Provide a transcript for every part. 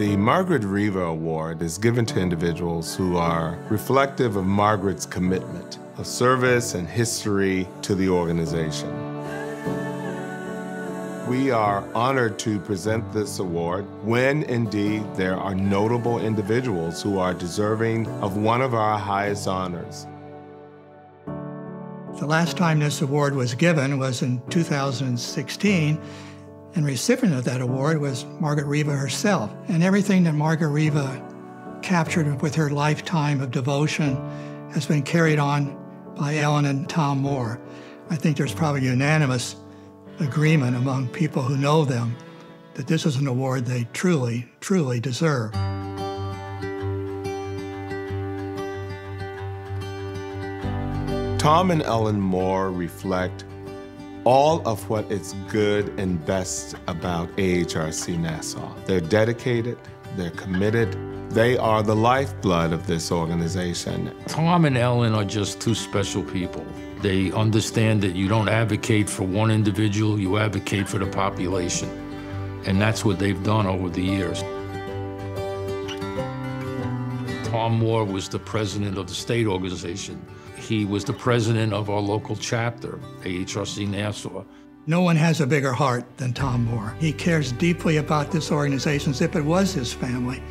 The Margaret Riva Award is given to individuals who are reflective of Margaret's commitment of service and history to the organization. We are honored to present this award when indeed there are notable individuals who are deserving of one of our highest honors. The last time this award was given was in 2016, and recipient of that award was Margaret Riva herself. And everything that Margaret Riva captured with her lifetime of devotion has been carried on by Ellen and Tom Moore. I think there's probably unanimous agreement among people who know them that this is an award they truly, truly deserve. Tom and Ellen Moore reflect all of what is good and best about AHRC Nassau. They're dedicated, they're committed, they are the lifeblood of this organization. Tom and Ellen are just two special people. They understand that you don't advocate for one individual, you advocate for the population. And that's what they've done over the years. Tom Moore was the president of the state organization. He was the president of our local chapter, AHRC Nassau. No one has a bigger heart than Tom Moore. He cares deeply about this organization as if it was his family.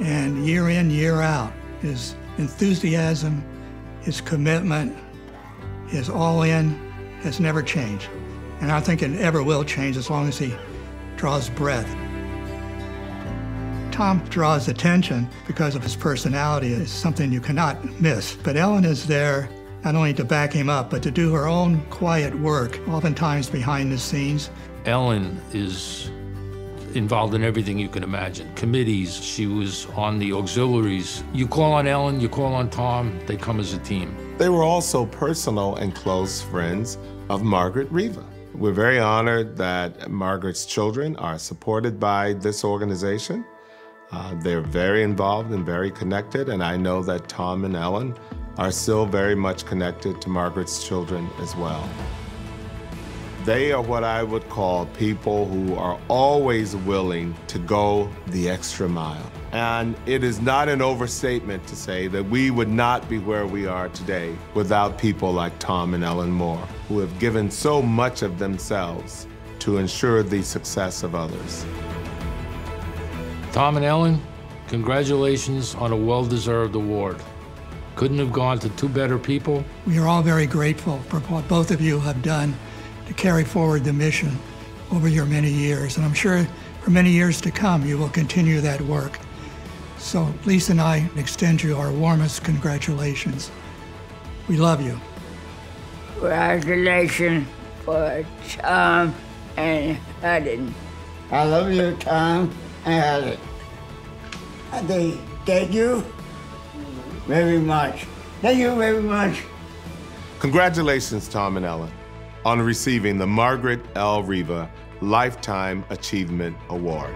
And year in, year out, his enthusiasm, his commitment, his all in has never changed. And I think it ever will change as long as he draws breath. Tom draws attention because of his personality. It's something you cannot miss. But Ellen is there not only to back him up, but to do her own quiet work, oftentimes behind the scenes. Ellen is involved in everything you can imagine. Committees, she was on the auxiliaries. You call on Ellen, you call on Tom, they come as a team. They were also personal and close friends of Margaret Riva. We're very honored that Margaret's children are supported by this organization. Uh, they're very involved and very connected, and I know that Tom and Ellen are still very much connected to Margaret's children as well. They are what I would call people who are always willing to go the extra mile. And it is not an overstatement to say that we would not be where we are today without people like Tom and Ellen Moore, who have given so much of themselves to ensure the success of others. Tom and Ellen, congratulations on a well-deserved award. Couldn't have gone to two better people. We are all very grateful for what both of you have done to carry forward the mission over your many years. And I'm sure for many years to come, you will continue that work. So Lisa and I extend you our warmest congratulations. We love you. Congratulations for Tom and Helen. I love you, Tom and they thank you very much. Thank you very much. Congratulations, Tom and Ellen on receiving the Margaret L. Riva Lifetime Achievement Award.